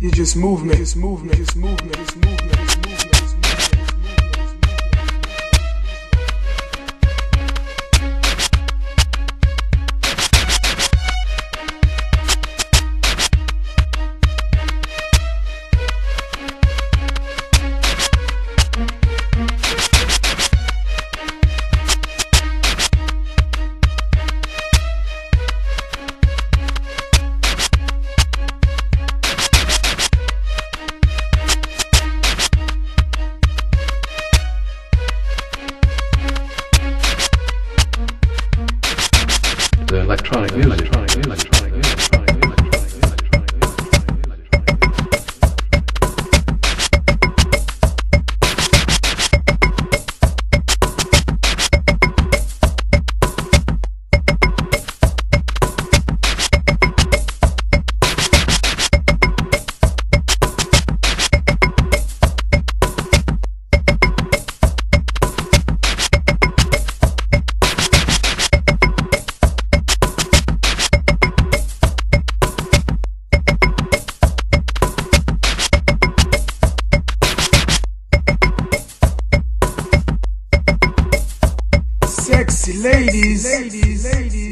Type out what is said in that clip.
You just move me, just move me, just move me, just move me. 串了一个，就来。ladies. ladies, ladies.